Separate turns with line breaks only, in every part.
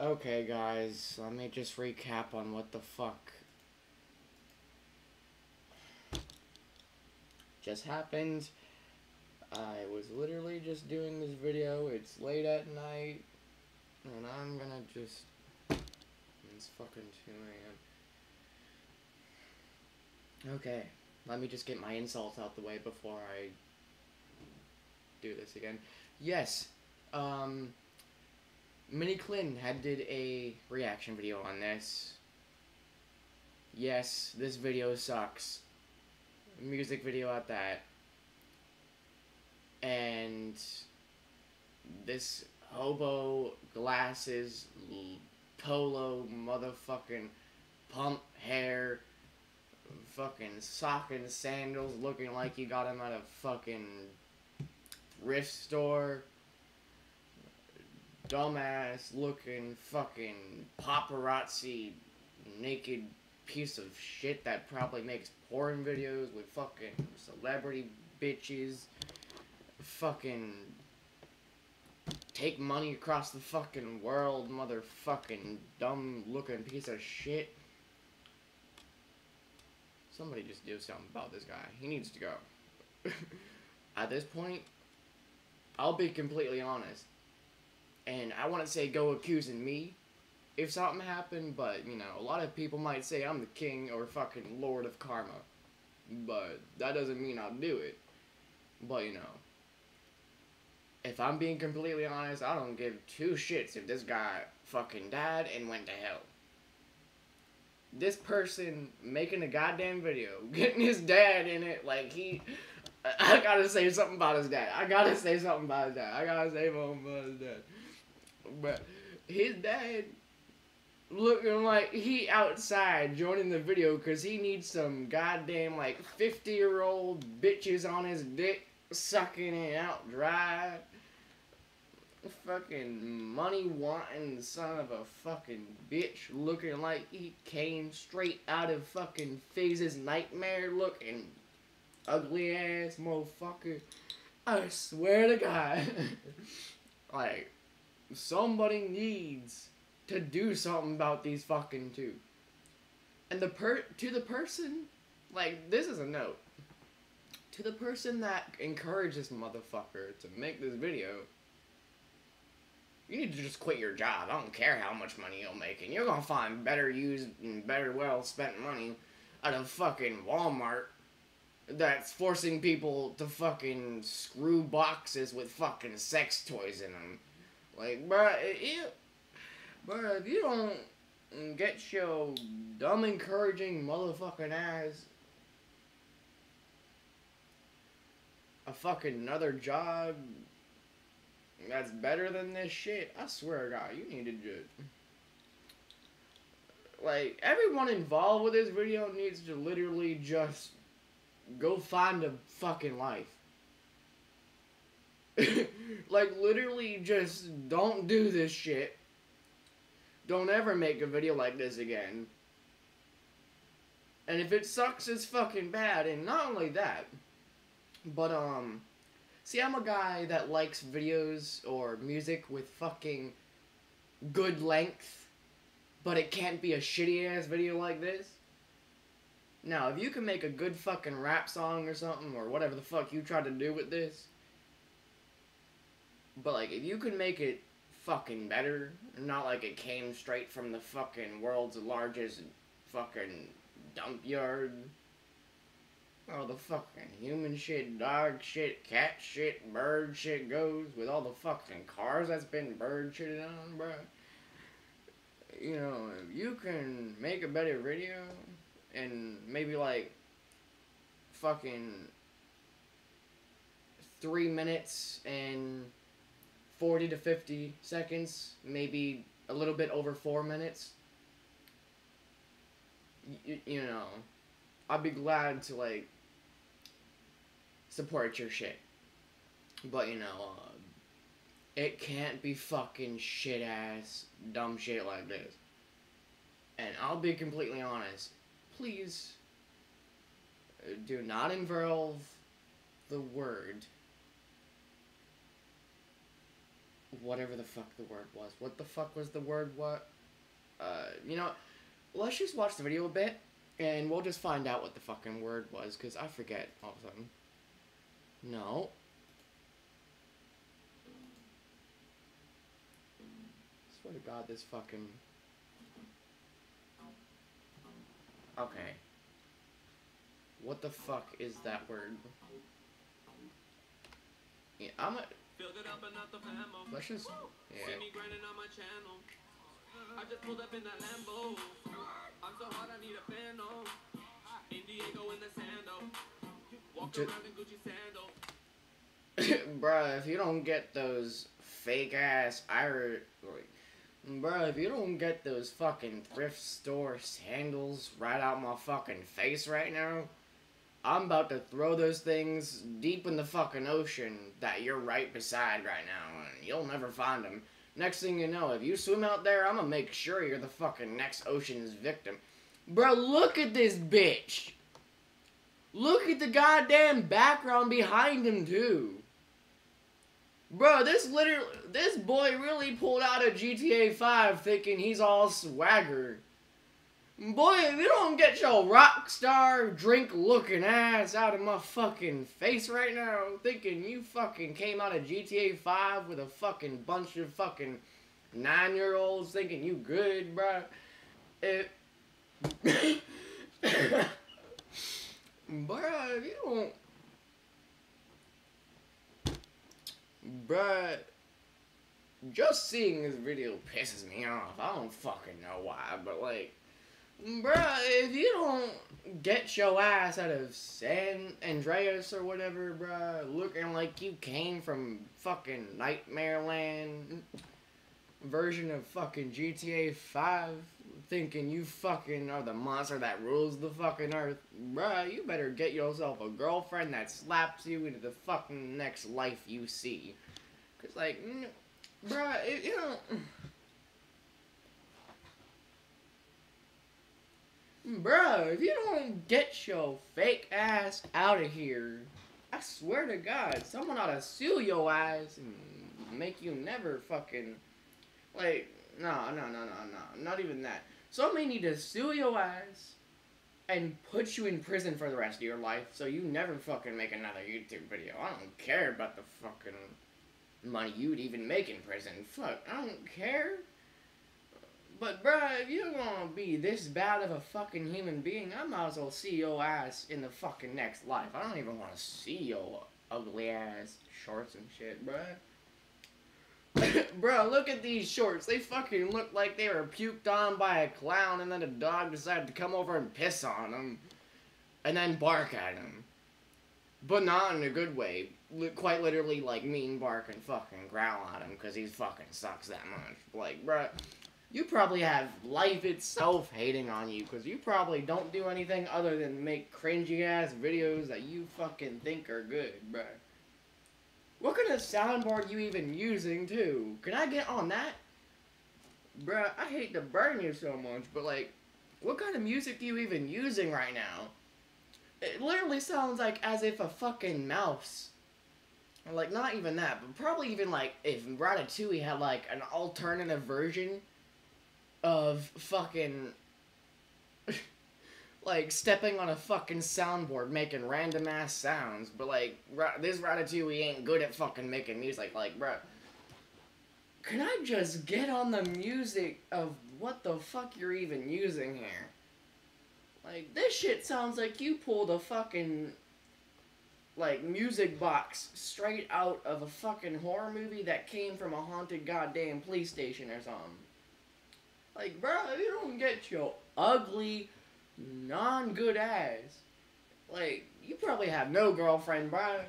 Okay, guys, let me just recap on what the fuck just happened. I was literally just doing this video. It's late at night, and I'm gonna just. It's fucking 2 a.m. Okay, let me just get my insults out the way before I do this again. Yes, um. Miniklin had did a reaction video on this. Yes, this video sucks. Music video at that. And this hobo glasses polo motherfucking pump hair fucking sock and sandals looking like you got them at a fucking thrift store dumbass looking fucking paparazzi naked piece of shit that probably makes porn videos with fucking celebrity bitches. Fucking take money across the fucking world, motherfucking dumb looking piece of shit. Somebody just do something about this guy. He needs to go. At this point, I'll be completely honest and I want to say go accusing me if something happened, but you know, a lot of people might say I'm the king or fucking lord of karma, but that doesn't mean I'll do it. But you know, if I'm being completely honest, I don't give two shits if this guy fucking died and went to hell. This person making a goddamn video, getting his dad in it, like he. I gotta say something about his dad. I gotta say something about his dad. I gotta say something about his dad. But his dad looking like he outside joining the video because he needs some goddamn like 50 year old bitches on his dick sucking it out dry. Fucking money wanting son of a fucking bitch looking like he came straight out of fucking FaZe's nightmare looking ugly ass motherfucker. I swear to God. like, somebody needs to do something about these fucking two. And the per to the person, like this is a note. To the person that encouraged this motherfucker to make this video, you need to just quit your job. I don't care how much money you're making. You're gonna find better used and better well spent money at a fucking Walmart that's forcing people to fucking screw boxes with fucking sex toys in them like, bruh, if, if you don't get your dumb encouraging motherfucking ass a fucking another job that's better than this shit, I swear to God, you need to just... Like, everyone involved with this video needs to literally just go find a fucking life. like, literally, just don't do this shit. Don't ever make a video like this again. And if it sucks, it's fucking bad. And not only that, but, um, see, I'm a guy that likes videos or music with fucking good length, but it can't be a shitty ass video like this. Now, if you can make a good fucking rap song or something, or whatever the fuck you try to do with this, but like, if you could make it fucking better, not like it came straight from the fucking world's largest fucking dump yard. All the fucking human shit, dog shit, cat shit, bird shit goes with all the fucking cars that's been bird shitted on, bruh. You know, if you can make a better video and maybe like fucking three minutes and 40 to 50 seconds, maybe a little bit over four minutes. You, you know, I'd be glad to, like, support your shit. But, you know, uh, it can't be fucking shit ass, dumb shit like this. And I'll be completely honest, please uh, do not involve the word whatever the fuck the word was. What the fuck was the word? What? Uh, you know, let's just watch the video a bit, and we'll just find out what the fucking word was, because I forget all of a sudden. No. Swear to God, this fucking. Okay. What the fuck is that word? Yeah, I'm a. Let's just. Yeah.
See me grinding on my channel. I just pulled up in that Lambo. I'm so hot, I need a fan. In Diego in the sando. Walk around in Gucci sandal.
Bruh, if you don't get those fake ass Irish. Bruh, if you don't get those fucking thrift store sandals right out my fucking face right now, I'm about to throw those things deep in the fucking ocean that you're right beside right now, and you'll never find them. Next thing you know, if you swim out there, I'm gonna make sure you're the fucking next ocean's victim. Bro, look at this bitch! Look at the goddamn background behind him, too. Bro, this literally, this boy really pulled out a GTA 5 thinking he's all swagger. Boy, if you don't get your rock star drink looking ass out of my fucking face right now, thinking you fucking came out of GTA 5 with a fucking bunch of fucking nine year olds thinking you good, bruh. It. bruh, if you don't. Bruh, just seeing this video pisses me off. I don't fucking know why, but like, bruh, if you don't get your ass out of San Andreas or whatever, bruh, looking like you came from fucking Nightmare Land version of fucking GTA 5, thinking you fucking are the monster that rules the fucking earth, bruh, you better get yourself a girlfriend that slaps you into the fucking next life you see. Cause like, bruh, it, you know. Bruh, if you don't get your fake ass out of here, I swear to God, someone ought to sue your ass and make you never fucking like no no no no no not even that. Somebody need to sue your ass and put you in prison for the rest of your life so you never fucking make another YouTube video. I don't care about the fucking money you'd even make in prison. Fuck, I don't care. But bruh, if you're gonna be this bad of a fucking human being, I might as well see your ass in the fucking next life. I don't even wanna see your ugly ass shorts and shit, bruh. Bro, look at these shorts. They fucking look like they were puked on by a clown and then a dog decided to come over and piss on them. And then bark at him. But not in a good way. Quite literally, like, mean bark and fucking growl at him because he fucking sucks that much. Like, bruh, you probably have life itself hating on you because you probably don't do anything other than make cringy ass videos that you fucking think are good, bro. What kind of soundboard you even using too? Can I get on that? Bruh, I hate to burn you so much, but like, what kind of music are you even using right now? It literally sounds like as if a fucking mouse. Like, not even that, but probably even like if Ratatouille had like an alternative version of fucking. like stepping on a fucking soundboard making random ass sounds, but like this Ratatouille ain't good at fucking making music. Like, bro, can I just get on the music of what the fuck you're even using here? Like, this shit sounds like you pulled a fucking like music box straight out of a fucking horror movie that came from a haunted goddamn police station or something. Like, bro, you don't get your ugly, non-good ass, like, you probably have no girlfriend, bro.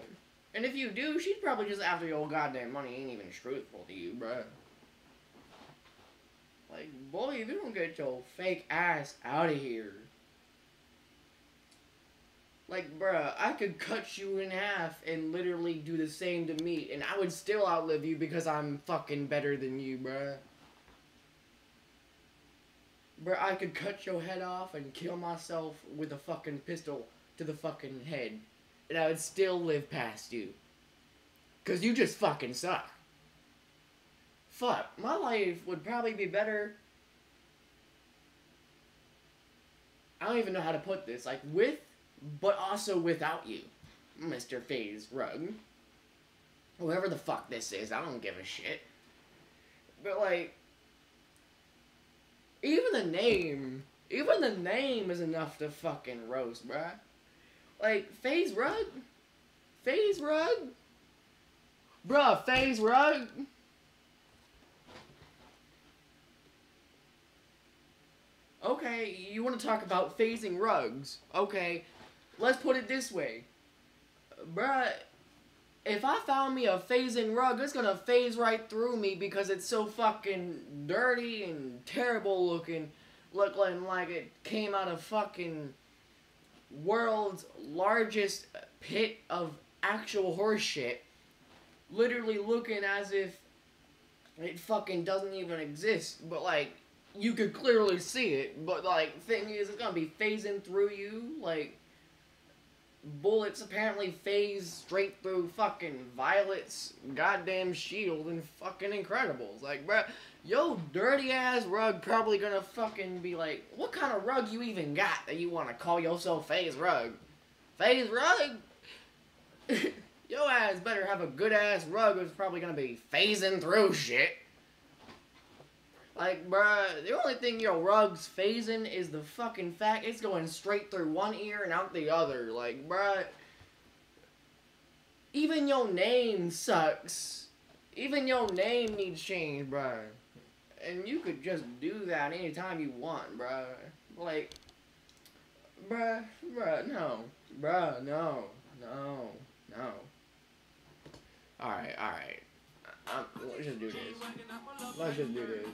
And if you do, she's probably just after your goddamn money. Ain't even truthful to you, bro. Like, boy, if you don't get your fake ass out of here. Like, bruh, I could cut you in half and literally do the same to me, and I would still outlive you because I'm fucking better than you, bruh. Bruh, I could cut your head off and kill myself with a fucking pistol to the fucking head, and I would still live past you. Cause you just fucking suck. fuck, my life would probably be better. I don't even know how to put this. Like, with, but also without you, Mr. FaZe Rug. Whoever the fuck this is, I don't give a shit. But, like, even the name, even the name is enough to fucking roast, bruh. Like, FaZe Rug? FaZe Rug? Bruh, FaZe Rug? Okay, you want to talk about phasing rugs. Okay, let's put it this way. Bruh, if I found me a phasing rug, it's gonna phase right through me because it's so fucking dirty and terrible looking. Looking like it came out of fucking world's largest pit of actual horseshit. Literally looking as if it fucking doesn't even exist. But like, you could clearly see it, but like thing is, it's gonna be phasing through you. Like bullets apparently phase straight through fucking Violet's goddamn shield and fucking Incredibles. Like, bruh, yo dirty ass rug probably gonna fucking be like, what kind of rug you even got that you wanna call yourself phase Rug? Phase Rug? yo ass better have a good ass rug that's probably gonna be phasing through shit. Like, bruh, the only thing your rug's phasing is the fucking fact it's going straight through one ear and out the other. Like, bruh, even your name sucks. Even your name needs change, bruh. And you could just do that anytime you want, bruh. Like, bruh, bruh, no. Bruh, no. No. No. Alright, alright. Um, let's just do this. Let's just do this.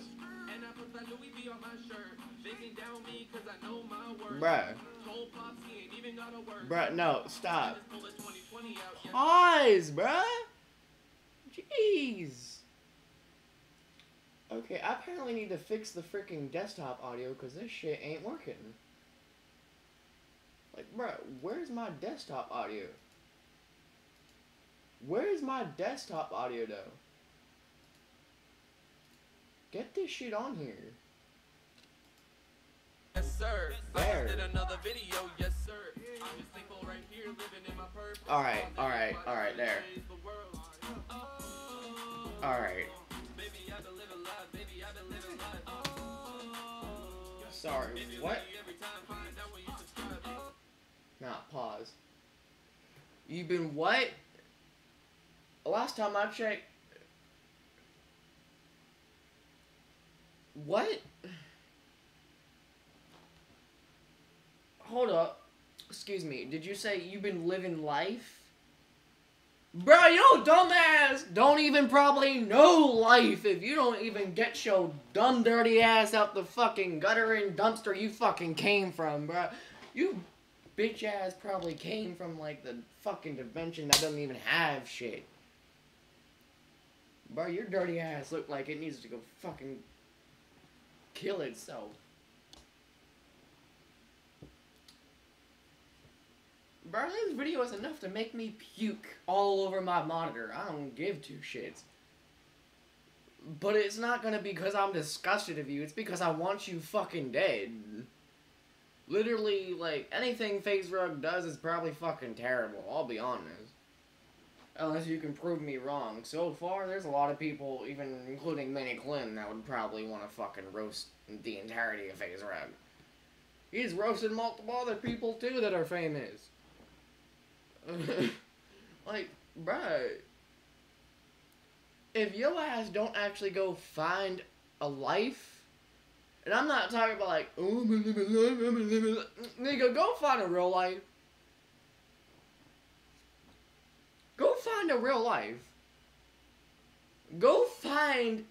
And I put that Louis V on my shirt. They can down me cause I know my worth.
Bruh.
Told Pops he ain't even gotta work.
Bruh, no, stop.
Just pull a 2020 out, yeah.
Pause, bruh. Jeez. Okay, I apparently need to fix the freaking desktop audio because this shit ain't working. Like, bruh, where's my desktop audio? Where's my desktop audio, though? Get this shit on here.
Yes, sir.
There.
just did another video, yes, sir. I'm just thankful right here, living in my purpose.
Alright, alright, alright, there. Alright.
Baby, I've been living life, baby, I've been living life.
Sorry, what?
Every time, find out when you subscribe.
Not pause. You've been what? Last time I checked. What? Hold up. Excuse me. Did you say you've been living life? Bro, you dumbass don't even probably know life if you don't even get your dumb dirty ass out the fucking gutter and dumpster you fucking came from, bro. You bitch ass probably came from like the fucking dimension that doesn't even have shit. Bro, your dirty ass look like it needs to go fucking kill itself. Bro, this video is enough to make me puke all over my monitor. I don't give two shits. But it's not gonna be because I'm disgusted of you. It's because I want you fucking dead. Literally, like, anything FaZe Rug does is probably fucking terrible. I'll be honest. Unless you can prove me wrong. So far, there's a lot of people, even including Miniklin, that would probably want to fucking roast the entirety of FaZe Rug. He's roasted multiple other people, too, that are famous. like, bruh. If your ass don't actually go find a life, and I'm not talking about like, oh. Nigga, go find a real life. Find a real life. Go find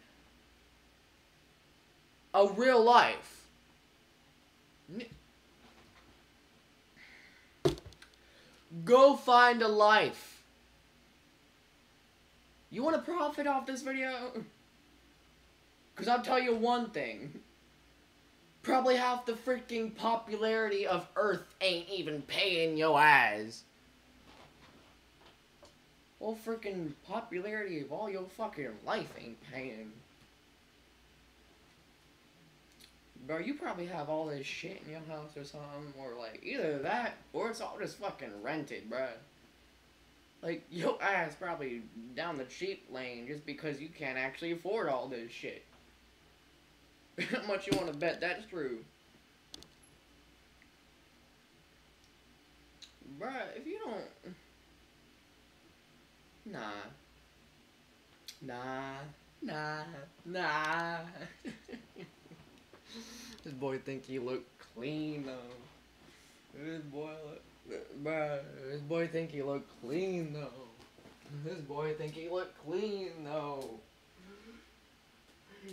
a real life. Go find a life. You want to profit off this video? Because I'll tell you one thing. Probably half the freaking popularity of Earth ain't even paying your ass whole freaking popularity of all your fucking life ain't paying. Bro, you probably have all this shit in your house or something, or like either that, or it's all just fucking rented, bro. Like, your ass probably down the cheap lane just because you can't actually afford all this shit. How much you want to bet that's true? Bruh, if you don't... Nah. Nah. Nah. Nah. this boy think he look clean though. This boy look. Bruh, this boy think he look clean though. This boy think he look clean though.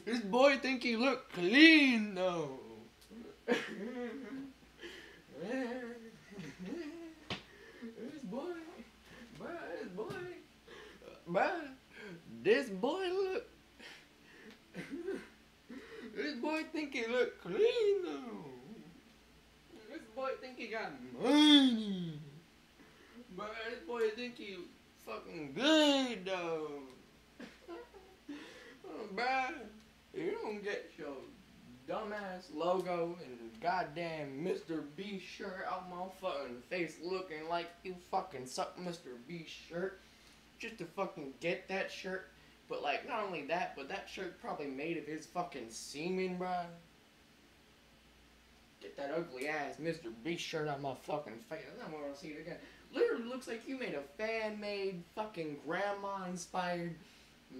This boy think he look clean though. this boy, this boy, bruh, this boy look. this boy think he look clean though. This boy think he got money. Bruh, this boy think he fucking good though. Oh, bruh, you don't get your dumbass logo and goddamn Mr. B shirt out my fucking face looking like you fucking suck Mr. B shirt just to fucking get that shirt. But like, not only that, but that shirt probably made of his fucking semen, bruh. Get that ugly ass Mr. B shirt out my fucking face. I don't want to see it again. Literally looks like you made a fan made fucking grandma inspired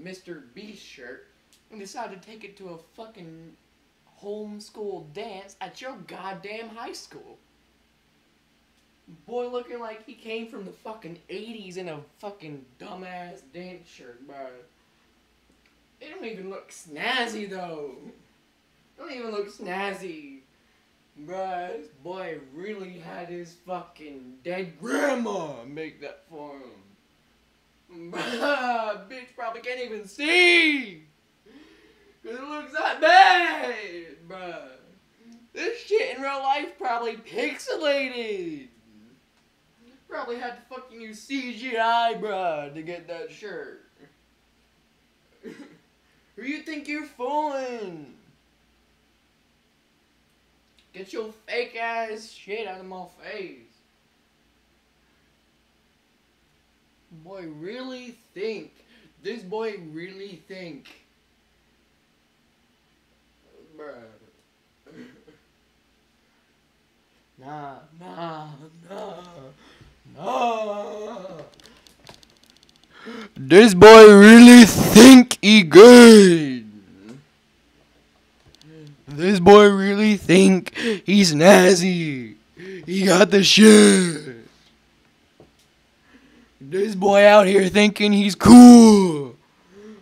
Mr. B shirt and decided to take it to a fucking homeschool dance at your goddamn high school. Boy looking like he came from the fucking 80s in a fucking dumbass dance shirt, bro. It don't even look snazzy though. It don't even look snazzy. Bruh, this boy really had his fucking dead grandma make that for him. Bruh, bitch probably can't even see. Cause it looks that bad, bruh. This shit in real life probably pixelated. Probably had to fucking use CGI, bruh, to get that shirt. Who you think you're fooling? Get your fake ass shit out of my face. Boy, really think. This boy really think. Bruh. Nah, nah, nah. This boy really think he good. This boy really think he's nazi. He got the shit. This boy out here thinking he's cool.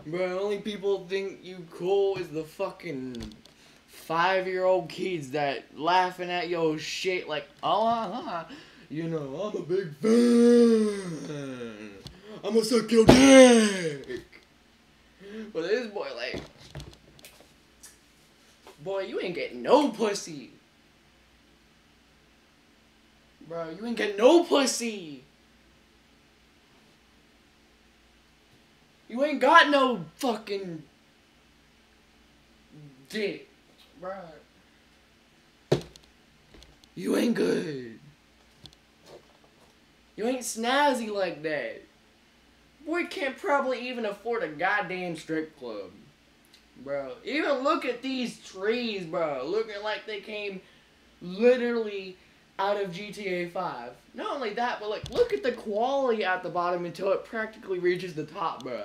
Bro, only people think you cool is the fucking five year old kids that laughing at your shit like, oh, uh, you know, I'm a big fan. I'm gonna suck your dick. But this boy, like, boy, you ain't getting no pussy. Bro, you ain't getting no pussy. You ain't got no fucking dick, bro. You ain't good. You ain't snazzy like that. Boy can't probably even afford a goddamn strip club. Bro, even look at these trees, bro. Looking like they came literally out of GTA 5. Not only that, but like, look at the quality at the bottom until it practically reaches the top, bro.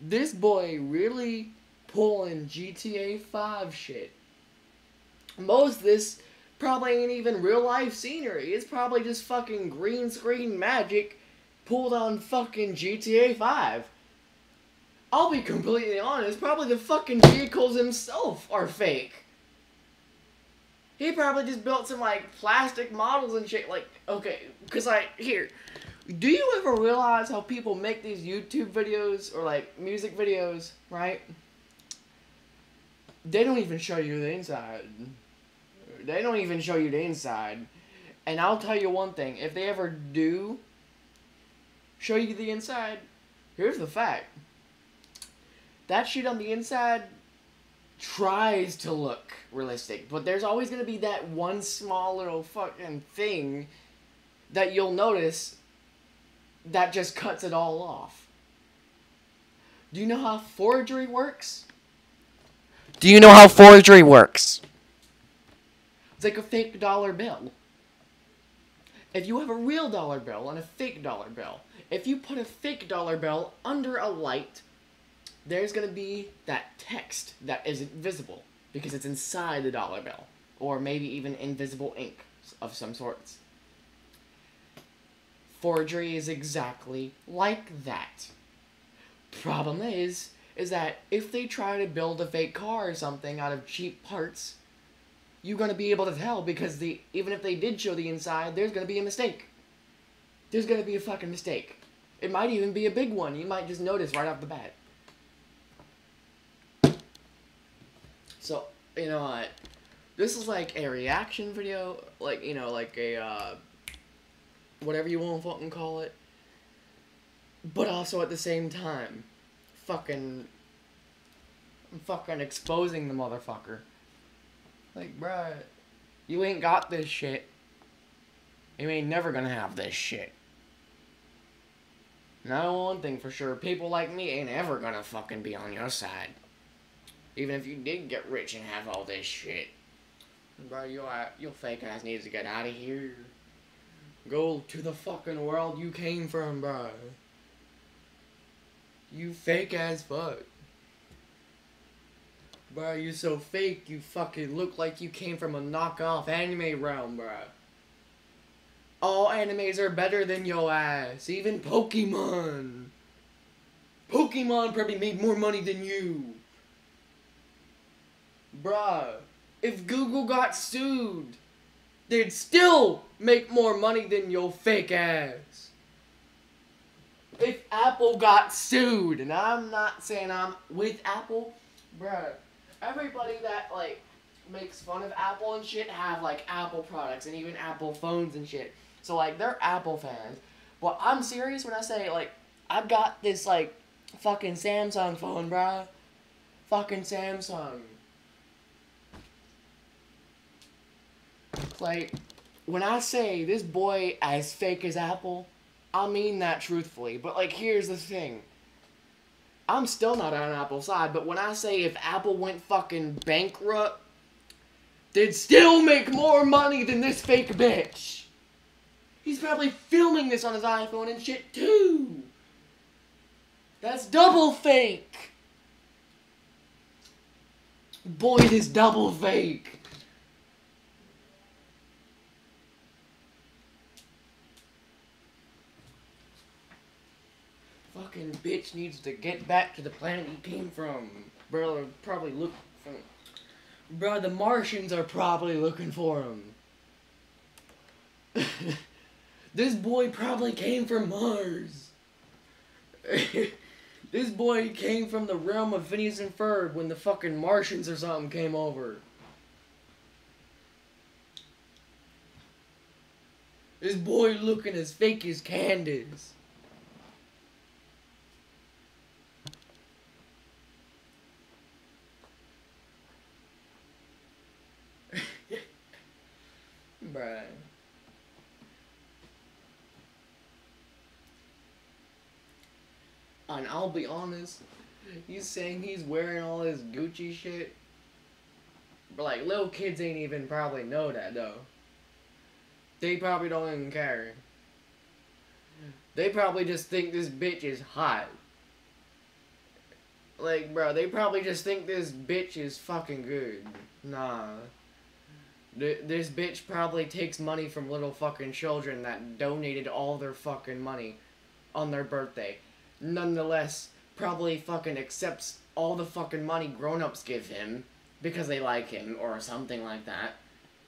This boy really pulling GTA 5 shit. Most of this probably ain't even real life scenery. It's probably just fucking green screen magic pulled on fucking GTA 5. I'll be completely honest, probably the fucking vehicles himself are fake. He probably just built some like plastic models and shit. Like, okay, because like, here, do you ever realize how people make these YouTube videos or like music videos, right? They don't even show you the inside. They don't even show you the inside. And I'll tell you one thing if they ever do show you the inside, here's the fact that shit on the inside tries to look realistic, but there's always gonna be that one small little fucking thing that you'll notice that just cuts it all off. Do you know how forgery works? Do you know how forgery works? It's like a fake dollar bill. If you have a real dollar bill and a fake dollar bill, if you put a fake dollar bill under a light, there's gonna be that text that isn't visible because it's inside the dollar bill, or maybe even invisible ink of some sorts. Forgery is exactly like that. Problem is, is that if they try to build a fake car or something out of cheap parts, you're gonna be able to tell because the even if they did show the inside, there's gonna be a mistake. There's gonna be a fucking mistake. It might even be a big one. You might just notice right off the bat. So, you know what? This is like a reaction video, like, you know, like a, uh, whatever you want to fucking call it. But also at the same time, fucking, fucking exposing the motherfucker. Like, bruh, you ain't got this shit. You ain't never gonna have this shit. Now, one thing for sure, people like me ain't ever gonna fucking be on your side. Even if you did get rich and have all this shit. Bro, your, your fake ass needs to get out of here. Go to the fucking world you came from, bro. You fake as fuck. Bro, you so fake, you fucking look like you came from a knockoff anime realm, bro. All animes are better than your ass, even Pokemon. Pokemon probably made more money than you. Bruh, if Google got sued, they'd still make more money than your fake ass. If Apple got sued, and I'm not saying I'm with Apple, bruh, everybody that, like, makes fun of Apple and shit have, like, Apple products and even Apple phones and shit. So, like, they're Apple fans. But I'm serious when I say, like, I've got this, like, fucking Samsung phone, bruh. Fucking Samsung. Like, when I say this boy as fake as Apple, I mean that truthfully. But, like, here's the thing. I'm still not on Apple's side, but when I say if Apple went fucking bankrupt, they'd still make more money than this fake bitch. He's probably filming this on his iPhone and shit too. That's double fake. Boy, this double fake. Fucking bitch needs to get back to the planet he came from. Bro, probably look for. Bro, the Martians are probably looking for him. this boy probably came from Mars. this boy came from the realm of Phineas and Ferb when the fucking Martians or something came over. This boy looking as fake as Candace. Bruh. And I'll be honest, he's saying he's wearing all this Gucci shit. But like little kids ain't even probably know that though. They probably don't even care. They probably just think this bitch is hot. Like, bro, they probably just think this bitch is fucking good. Nah. Th- This bitch probably takes money from little fucking children that donated all their fucking money on their birthday. Nonetheless, probably fucking accepts all the fucking money grown-ups give him because they like him or something like that.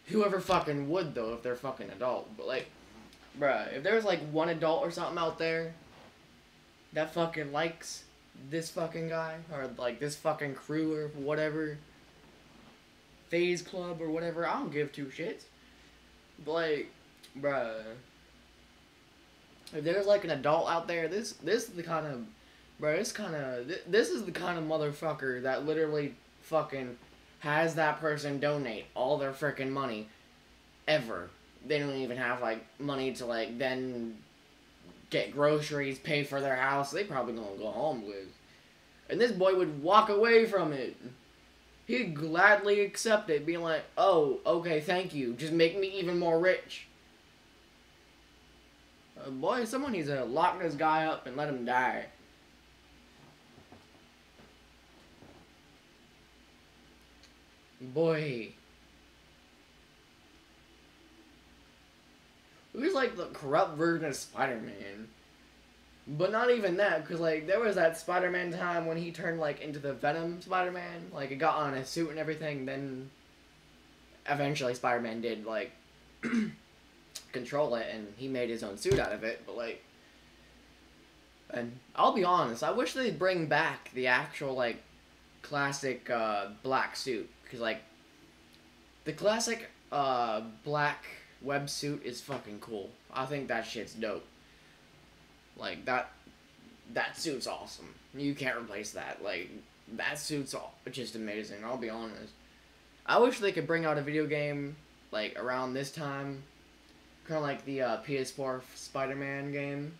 Whoever fucking would though if they're fucking adult. But like, bruh, if there's like one adult or something out there that fucking likes this fucking guy or like this fucking crew or whatever phase club or whatever, I don't give two shits. But like, bruh. If there's like an adult out there, this this is the kind of, bro, this kind of this is the kind of motherfucker that literally fucking has that person donate all their freaking money ever. They don't even have like money to like then get groceries, pay for their house. They probably gonna go homeless. And this boy would walk away from it. He'd gladly accept it, being like, "Oh, okay, thank you. Just make me even more rich." Uh, boy, someone needs to lock this guy up and let him die. Boy. Who's like the corrupt version of Spider Man? But not even that, because like there was that Spider Man time when he turned like into the Venom Spider Man. Like it got on his suit and everything, then eventually Spider Man did like control it and he made his own suit out of it, but like and I'll be honest, I wish they'd bring back the actual like classic uh, black suit because like the classic uh, black web suit is fucking cool. I think that shit's dope. Like that that suit's awesome. You can't replace that. Like that suit's all, just amazing. I'll be honest. I wish they could bring out a video game like around this time, kind of like the uh, PS4 Spider-Man game.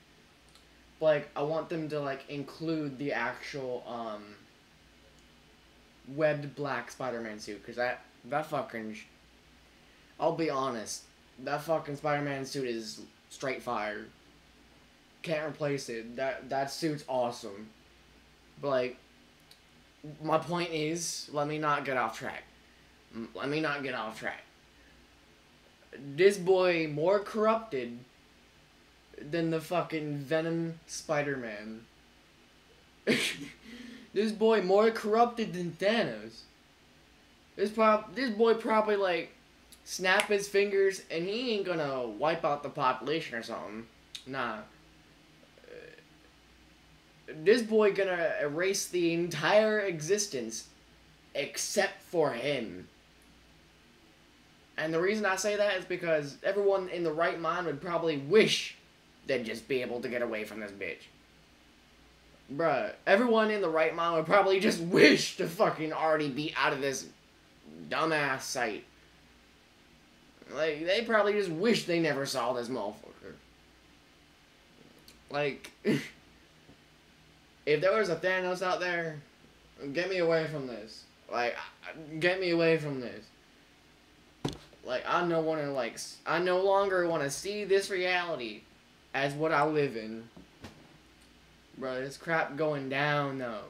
But, Like I want them to like include the actual um, webbed black Spider-Man suit because that that fucking. I'll be honest, that fucking Spider-Man suit is straight fire. Can't replace it. That that suit's awesome. But like, my point is, let me not get off track. Let me not get off track. This boy more corrupted than the fucking Venom Spider-Man. this boy more corrupted than Thanos. This prob this boy probably like snap his fingers and he ain't gonna wipe out the population or something. Nah. This boy gonna erase the entire existence except for him. And the reason I say that is because everyone in the right mind would probably wish they'd just be able to get away from this bitch. Bruh, everyone in the right mind would probably just wish to fucking already be out of this dumbass site. Like, they probably just wish they never saw this motherfucker. Like, if there was a Thanos out there, get me away from this. Like, get me away from this. Like, I no want to, like, I no longer want to see this reality as what I live in. Bro, this crap going down, though.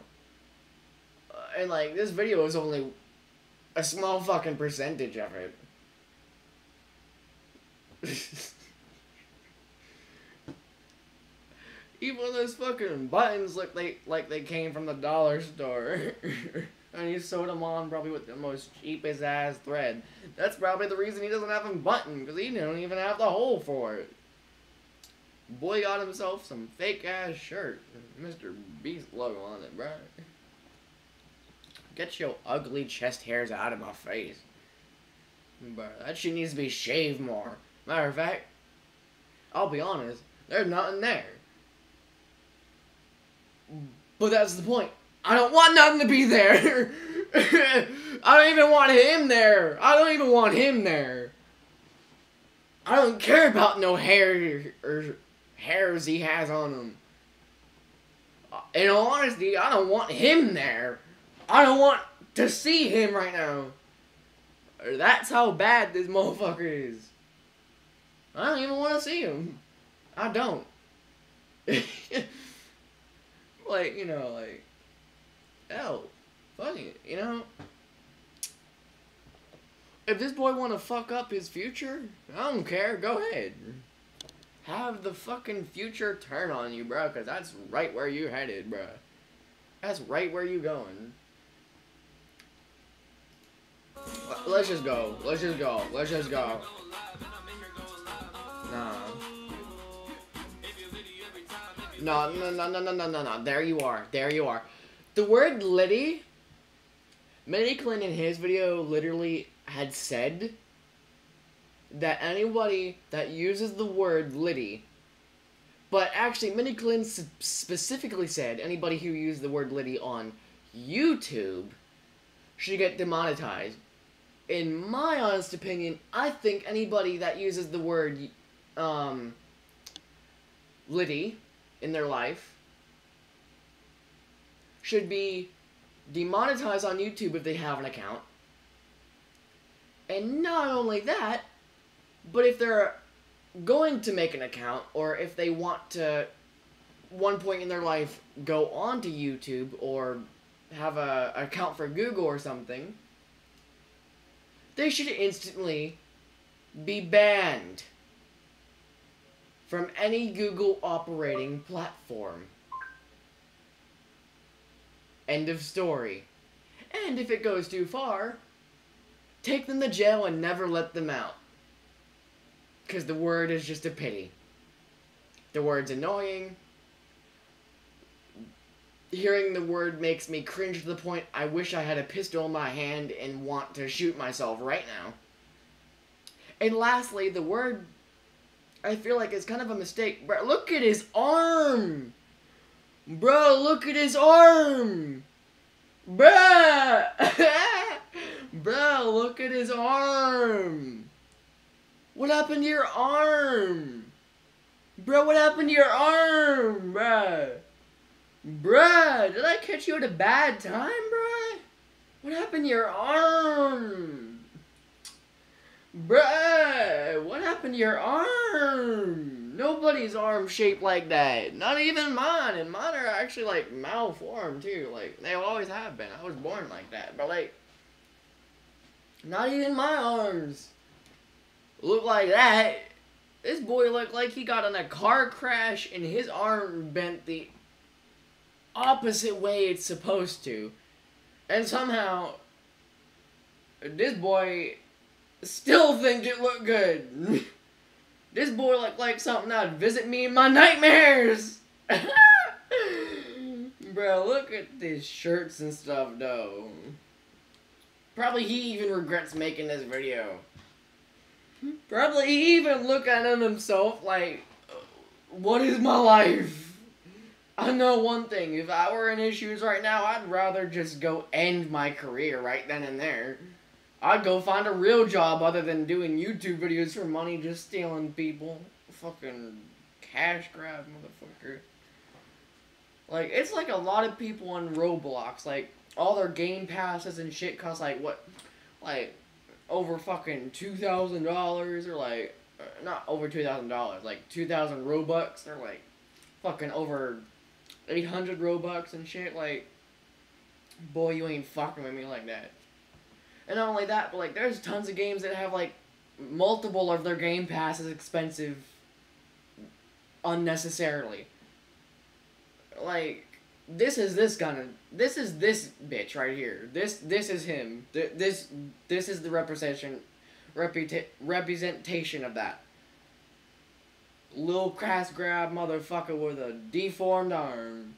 Uh, and, like, this video is only a small fucking percentage of it. Even those fucking buttons look they like they came from the dollar store. and he sewed them on probably with the most cheapest ass thread. That's probably the reason he doesn't have them buttoned, because he don't even have the hole for it. Boy got himself some fake ass shirt. Mr. Beast logo on it, bro. Get your ugly chest hairs out of my face. Bro, that shit needs to be shaved more. Matter of fact, I'll be honest, there's nothing there. But that's the point. I don't want nothing to be there. I don't even want him there. I don't even want him there. I don't care about no hair or hairs he has on him. In all honesty, I don't want him there. I don't want to see him right now. That's how bad this motherfucker is. I don't even want to see him. I don't. like, you know, like, hell, fuck it, you know? If this boy want to fuck up his future, I don't care, go ahead. Have the fucking future turn on you, bro, because that's right where you headed, bro. That's right where you going. Let- Let's just go. Let's just go. Let's just go. Nah. No, no, no, no, no, no, no, no. There you are. There you are. The word Liddy, Miniklin in his video literally had said that anybody that uses the word Liddy, but actually, Miniklin specifically said anybody who used the word Liddy on YouTube should get demonetized. In my honest opinion, I think anybody that uses the word um, Liddy in their life should be demonetized on YouTube if they have an account. And not only that, but if they're going to make an account or if they want to one point in their life go on to YouTube or have a account for Google or something, they should instantly be banned from any Google operating platform. End of story. And if it goes too far, take them to jail and never let them out. Because the word is just a pity. The word's annoying. Hearing the word makes me cringe to the point I wish I had a pistol in my hand and want to shoot myself right now. And lastly, the word I feel like is kind of a mistake. But look at his arm! Bro, look at his arm! Bruh! Bro, look at his arm! What happened to your arm? Bro, what happened to your arm, bruh? Bruh, did I catch you at a bad time, bruh? What happened to your arm? Bruh, what happened to your arm? Nobody's arm shaped like that. Not even mine. And mine are actually like malformed too. Like they always have been. I was born like that. But like not even my arms look like that. This boy looked like he got in a car crash and his arm bent the opposite way it's supposed to. And somehow this boy still think it looked good. this boy looked like something that'd visit me in my nightmares. Bro, look at these shirts and stuff, though. Probably he even regrets making this video. Probably he even look at him himself like, what is my life? I know one thing. If I were in issues right now, I'd rather just go end my career right then and there. I'd go find a real job other than doing YouTube videos for money, just stealing people. Fucking cash grab, motherfucker. Like, it's like a lot of people on Roblox, like, all their game passes and shit cost like, what, like, over fucking $2,000 or like, uh, not over $2,000, like 2,000 Robux or like, fucking over 800 Robux and shit, like, boy, you ain't fucking with me like that. And not only that, but like there's tons of games that have like multiple of their game passes expensive unnecessarily. Like this is this gonna this is this bitch right here. This this is him. Th- This this is the representation reputa- representation of that. Little crass grab motherfucker with a deformed arm.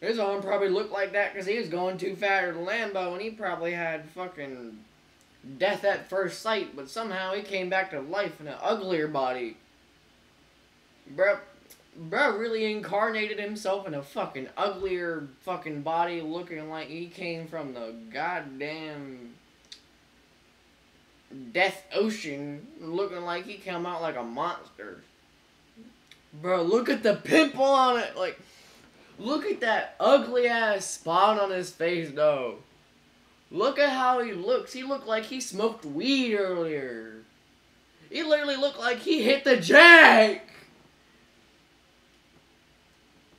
His arm probably looked like that because he was going too fast a Lambo and he probably had fucking death at first sight, but somehow he came back to life in an uglier body. Bruh, bruh really incarnated himself in a fucking uglier fucking body looking like he came from the goddamn death ocean looking like he came out like a monster. Bro, look at the pimple on it. Like, look at that ugly ass spot on his face, though. Look at how he looks. He looked like he smoked weed earlier. He literally looked like he hit the jack.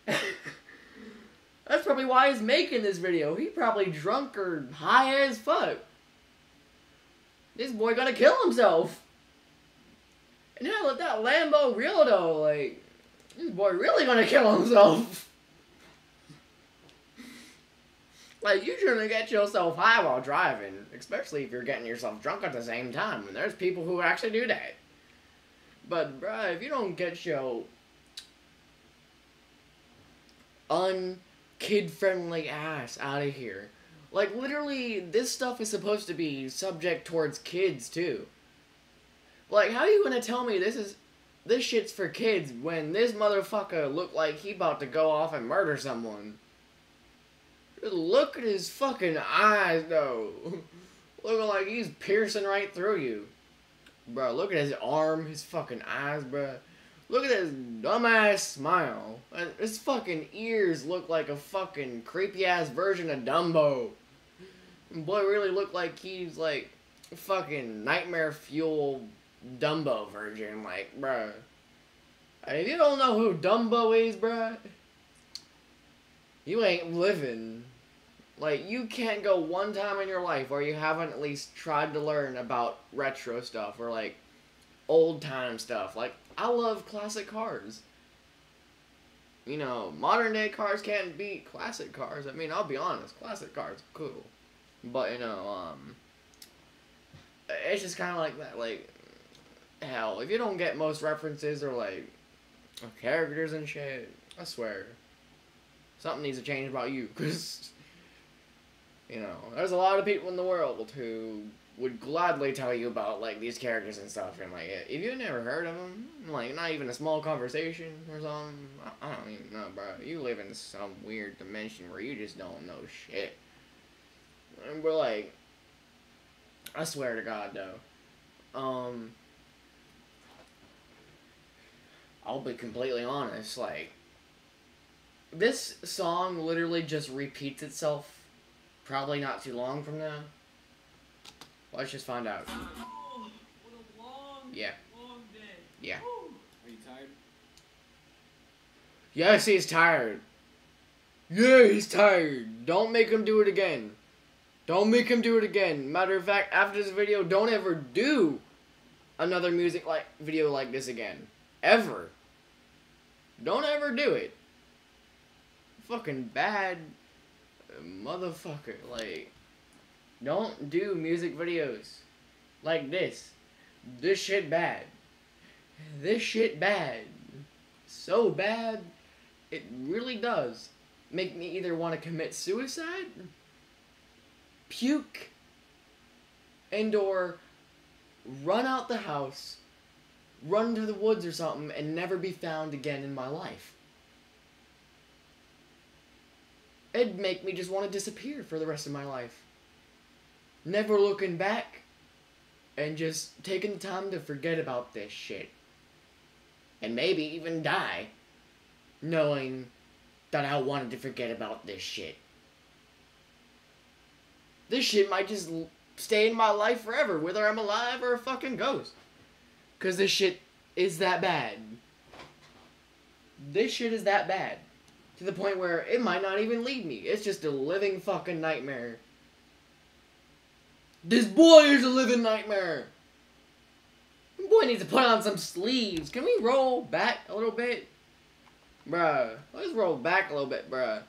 That's probably why he's making this video. He probably drunk or high as fuck. This boy gonna kill himself. And now let that Lambo real though, like, this boy really gonna kill himself. like, you shouldn't get yourself high while driving, especially if you're getting yourself drunk at the same time. And there's people who actually do that. But, bruh, if you don't get your unkid friendly ass out of here. Like, literally, this stuff is supposed to be subject towards kids, too. Like, how are you gonna tell me this is. This shit's for kids when this motherfucker looked like he about to go off and murder someone? Look at his fucking eyes, though. Looking like he's piercing right through you. Bro, look at his arm, his fucking eyes, bro. Look at his dumbass smile. His fucking ears look like a fucking creepy ass version of Dumbo. Boy really looked like he's like fucking nightmare fuel Dumbo version. Like. And if you don't know who Dumbo is, bruh, you ain't living. Like, you can't go one time in your life where you haven't at least tried to learn about retro stuff or like old time stuff. Like, I love classic cars. You know, modern day cars can't beat classic cars. I mean, I'll be honest, classic cars are cool. But, you know, um, it's just kind of like that. Like, hell, if you don't get most references or like characters and shit, I swear, something needs to change about you. Because, you know, there's a lot of people in the world who would gladly tell you about like these characters and stuff. And like, if you've never heard of them, like not even a small conversation or something, I, I don't even know, bro. You live in some weird dimension where you just don't know shit. And we're like, I swear to God, though. Um, I'll be completely honest. Like, this song literally just repeats itself. Probably not too long from now. Let's just find out.
Oh, what a long,
Yeah.
long day.
Yeah.
Are you tired?
Yes, he's tired. Yeah, he's tired. Don't make him do it again. Don't make him do it again. Matter of fact, after this video, don't ever do another music like video like this again. Ever. Don't ever do it. Fucking bad motherfucker. Like, don't do music videos like this. This shit bad. This shit bad. So bad, it really does make me either want to commit suicide, puke, and or run out the house, run to the woods or something, and never be found again in my life. It'd make me just want to disappear for the rest of my life. Never looking back, and just taking the time to forget about this shit. And maybe even die, knowing that I wanted to forget about this shit. This shit might just stay in my life forever, whether I'm alive or a fucking ghost. Cause this shit is that bad. This shit is that bad. To the point where it might not even leave me. It's just a living fucking nightmare. This boy is a living nightmare. Boy needs to put on some sleeves. Can we roll back a little bit? Bruh, let's roll back a little bit, bruh.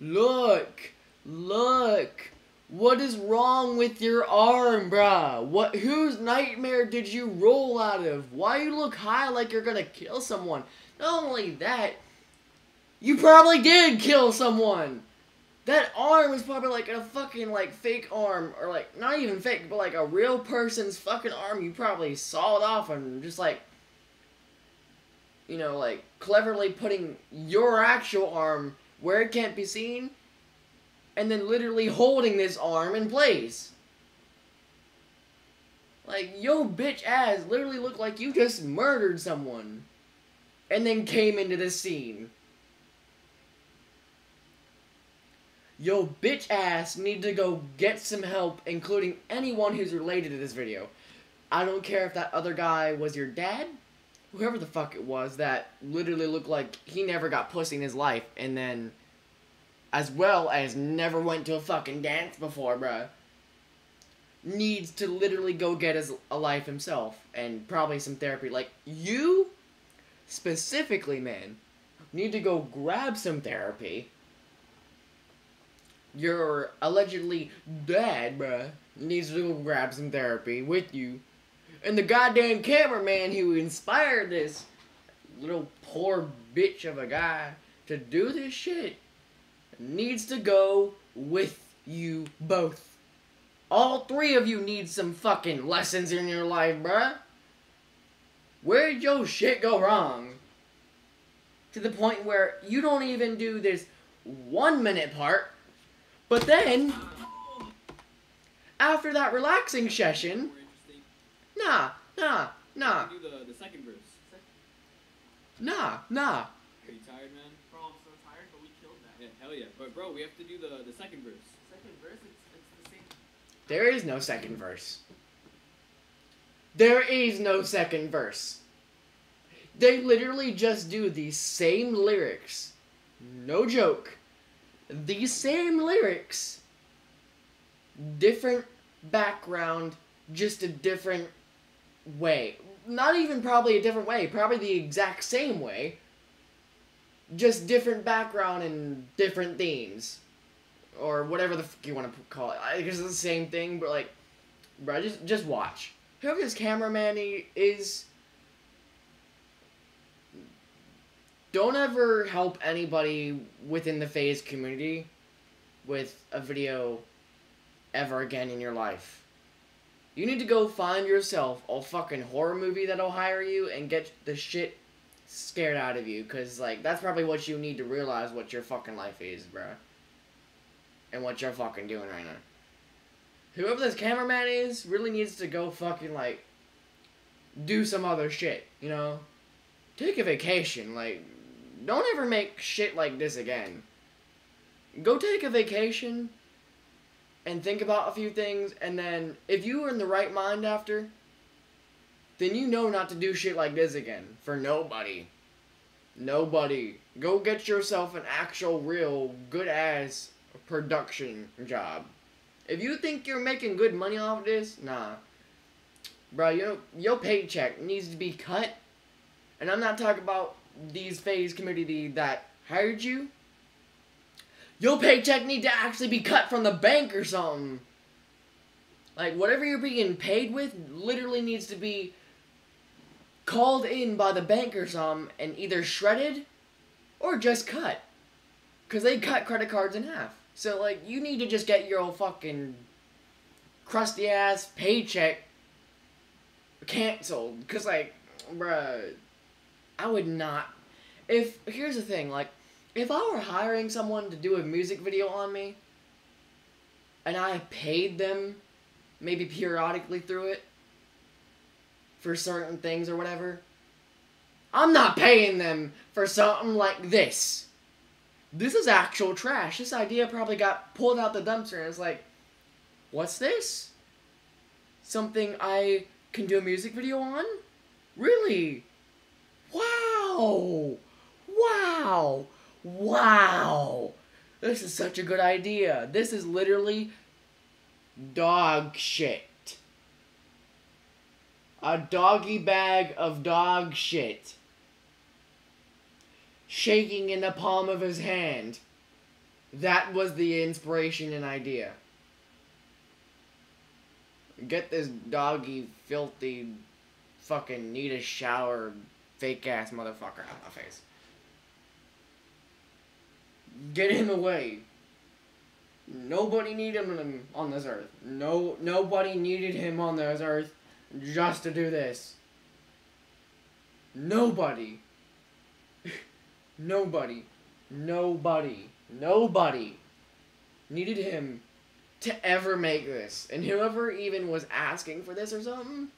Look, look. What is wrong with your arm, bruh? What? Whose nightmare did you roll out of? Why you look high like you're gonna kill someone? Not only that, you probably did kill someone. That arm is probably like a fucking like fake arm, or like not even fake, but like a real person's fucking arm. You probably sawed off and just like you know, like cleverly putting your actual arm where it can't be seen, and then literally holding this arm in place. Like, yo, bitch ass literally looked like you just murdered someone, and then came into the scene. Yo, bitch ass need to go get some help, including anyone who's related to this video. I don't care if that other guy was your dad, whoever the fuck it was that literally looked like he never got pussy in his life and then as well as never went to a fucking dance before, bruh. Needs to literally go get his a life himself and probably some therapy. Like you specifically, man, need to go grab some therapy. Your allegedly dad, bruh, needs to go grab some therapy with you. And the goddamn cameraman who inspired this little poor bitch of a guy to do this shit needs to go with you both. All three of you need some fucking lessons in your life, bruh. Where'd your shit go wrong? To the point where you don't even do this one minute part, But then, after that relaxing session, nah, nah, nah,
Do the, the second verse.
nah, nah.
Are you tired, man?
Bro, I'm so tired, but we killed that.
Yeah, hell yeah. But bro, we have to do the, the second verse.
Second verse, it's, it's the same.
There is no second verse. There is no second verse. They literally just do the same lyrics. No joke. These same lyrics. Different background, just a different way. Not even probably a different way, probably the exact same way. Just different background and different themes or whatever the fuck you want to call it. I guess it's the same thing, but like, bro, just just watch. Whoever this cameraman is, don't ever help anybody within the FaZe community with a video ever again in your life. You need to go find yourself a fucking horror movie that'll hire you and get the shit scared out of you, cause like that's probably what you need to realize what your fucking life is, bruh and what you're fucking doing right now. Whoever this cameraman is really needs to go fucking like do some other shit, you know? Take a vacation, like don't ever make shit like this again. Go take a vacation and think about a few things and then if you are in the right mind after, then you know not to do shit like this again for nobody. Nobody. Go get yourself an actual real good ass production job. If you think you're making good money off of this, nah. Bro, your your paycheck needs to be cut. And I'm not talking about these FaZe community that hired you. Your paycheck need to actually be cut from the bank or something. Like whatever you're being paid with literally needs to be called in by the bank or something and either shredded or just cut. Cause they cut credit cards in half. So like you need to just get your old fucking crusty ass paycheck canceled. Cause like, bruh, I would not. If here's the thing, like, if I were hiring someone to do a music video on me, and I paid them, maybe periodically through it, for certain things or whatever, I'm not paying them for something like this this is actual trash. This idea probably got pulled out the dumpster and it's like, what's this? Something I can do a music video on? Really? Wow! Wow! Wow! This is such a good idea. This is literally dog shit. A doggy bag of dog shit shaking in the palm of his hand. That was the inspiration and idea. Get this doggy, filthy, fucking need a shower, fake ass motherfucker out of my face. Get in the way. Nobody needed him on this earth. No, nobody needed him on this earth just to do this. Nobody. Nobody, nobody, nobody needed him to ever make this. And whoever even was asking for this or something,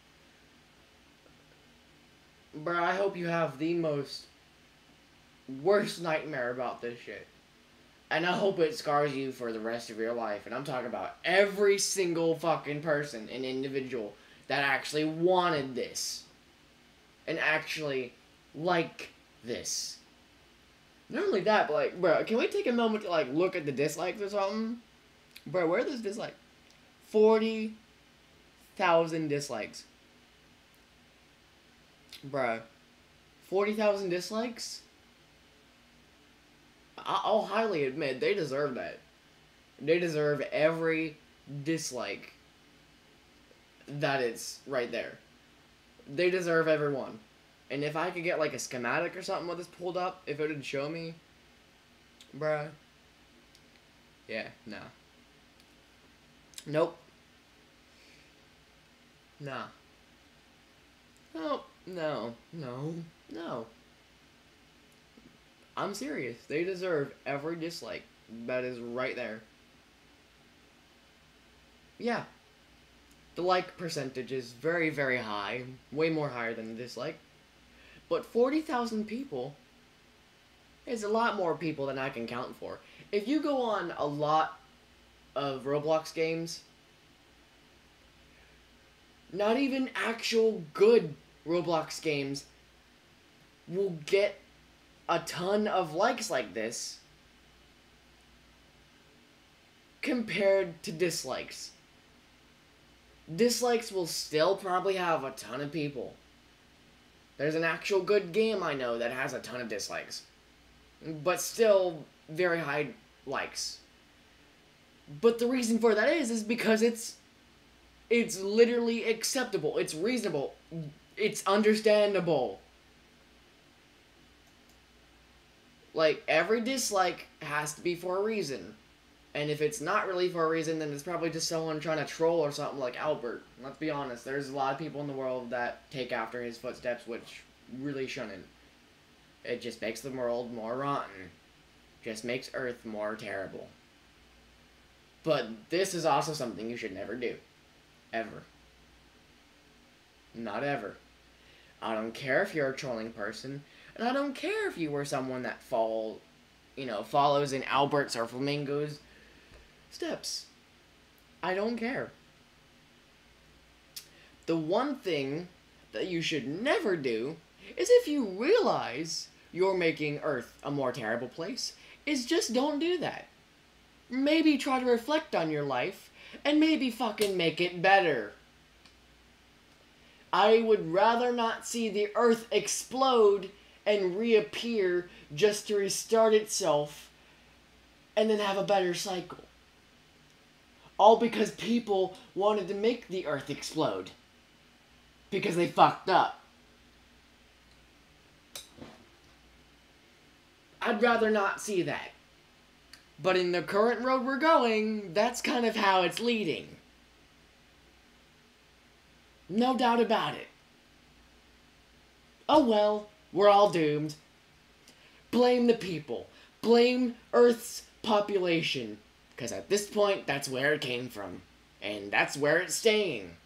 bro, I hope you have the most worst nightmare about this shit. And I hope it scars you for the rest of your life. And I'm talking about every single fucking person, an individual, that actually wanted this. And actually like this. Not only that, but like, bro, can we take a moment to like look at the dislikes or something? Bro, where are those dislikes? Forty thousand dislikes. Forty thousand dislikes. I- I'll highly admit they deserve that. They deserve every dislike. That it's right there. They deserve every one. And if I could get like a schematic or something with this pulled up, if it would show me, bruh. Yeah, no. Nope. Nah. Nope. No. No. No. I'm serious. They deserve every dislike that is right there. yeah. The like percentage is very, very high, way more higher than the dislike. But 40,000 people is a lot more people than I can count for. If you go on a lot of Roblox games, not even actual good Roblox games will get a ton of likes like this compared to dislikes. Dislikes will still probably have a ton of people. There's an actual good game I know that has a ton of dislikes. But still very high likes. But the reason for that is is because it's it's literally acceptable. It's reasonable. It's understandable. Like every dislike has to be for a reason. And if it's not really for a reason, then it's probably just someone trying to troll or something like Albert. Let's be honest, there's a lot of people in the world that take after his footsteps, which really shouldn't. It just makes the world more rotten. Just makes Earth more terrible. But this is also something you should never do. Ever. Not ever. I don't care if you're a trolling person, and I don't care if you were someone that follow, you know, follows in Albert's or Flamingo's steps. I don't care. The one thing that you should never do is if you realize you're making Earth a more terrible place, is just don't do that. Maybe try to reflect on your life and maybe fucking make it better. I would rather not see the Earth explode and reappear just to restart itself and then have a better cycle. All because people wanted to make the Earth explode. Because they fucked up. I'd rather not see that. But in the current road we're going, that's kind of how it's leading. No doubt about it. Oh well, we're all doomed. Blame the people. Blame Earth's population. Because at this point, that's where it came from. And that's where it's staying.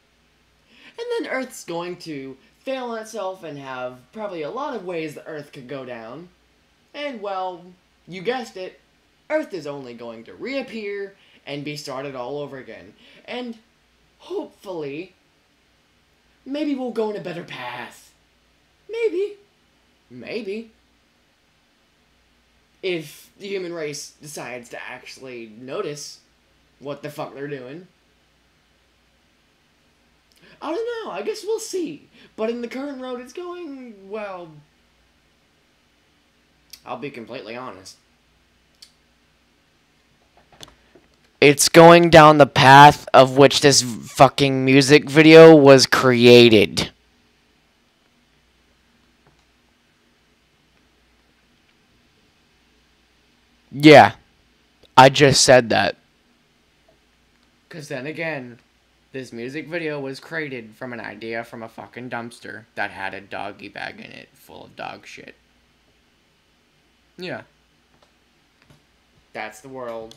And then Earth's going to fail on itself and have probably a lot of ways the Earth could go down. And well, you guessed it, Earth is only going to reappear and be started all over again. And hopefully, maybe we'll go in a better path. Maybe. Maybe. If the human race decides to actually notice what the fuck they're doing. I don't know. I guess we'll see. But in the current road it's going, well. I'll be completely honest. It's going down the path of which this fucking music video was created. Yeah. I just said that. Because then again, this music video was created from an idea from a fucking dumpster that had a doggy bag in it full of dog shit. Yeah. That's the world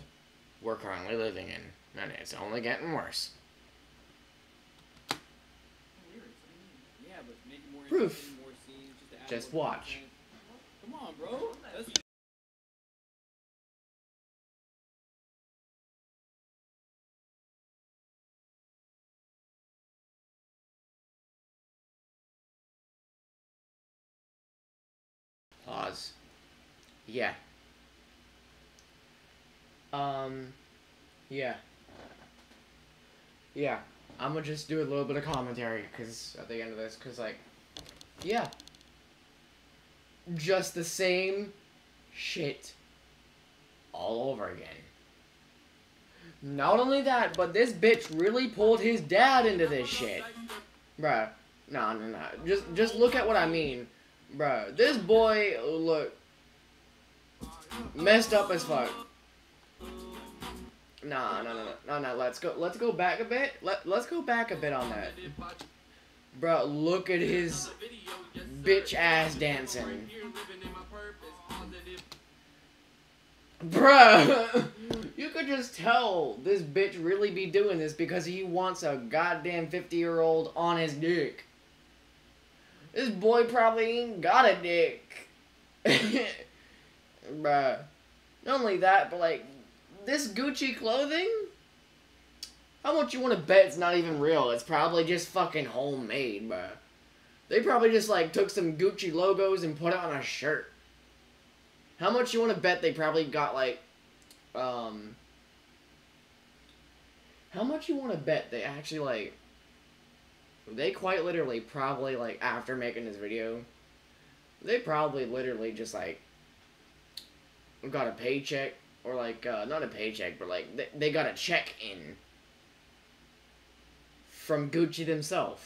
we're currently living in, and it's only getting worse.
Yeah, but make it more
Proof.
interesting, more scenes, just, to add
Just
more
watch.
Come on, bro. That's
Pause. Yeah. Um. Yeah. Yeah. I'm gonna just do a little bit of commentary, cause at the end of this, cause like, yeah. Just the same shit all over again. Not only that, but this bitch really pulled his dad into this shit. Bruh. No, no, no. Just, just look at what I mean. Bruh. This boy, look. Messed up as fuck. Nah, no, no, no, no, no. Let's go. Let's go back a bit. Let Let's go back a bit on that. Bro, look at his bitch ass dancing. Bruh, You could just tell this bitch really be doing this because he wants a goddamn 50 year old on his dick. This boy probably ain't got a dick. Bruh. Not only that, but like, this Gucci clothing? How much you want to bet it's not even real? It's probably just fucking homemade, bruh. They probably just like took some Gucci logos and put it on a shirt. How much you want to bet they probably got like, um, how much you want to bet they actually like, they quite literally probably like after making this video, they probably literally just like got a paycheck or like uh, not a paycheck but like they, they got a check in from Gucci themselves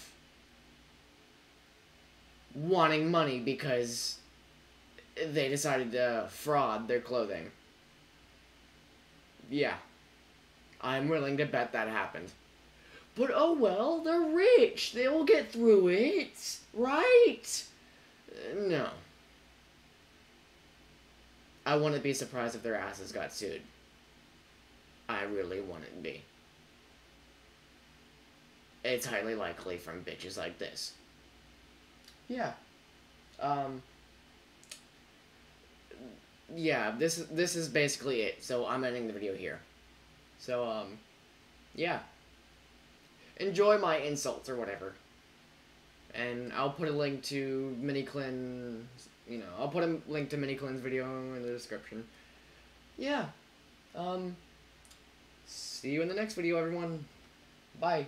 wanting money because they decided to fraud their clothing. Yeah. I'm willing to bet that happened. But oh well, they're rich. They will get through it. Right? Uh, no. I wouldn't be surprised if their asses got sued. I really wouldn't be. It's highly likely from bitches like this. Yeah. Um. Yeah, this is this is basically it. So I'm ending the video here. So um, yeah. Enjoy my insults or whatever. And I'll put a link to Miniklin, you know, I'll put a link to Miniklin's video in the description. Yeah. Um. See you in the next video, everyone. Bye.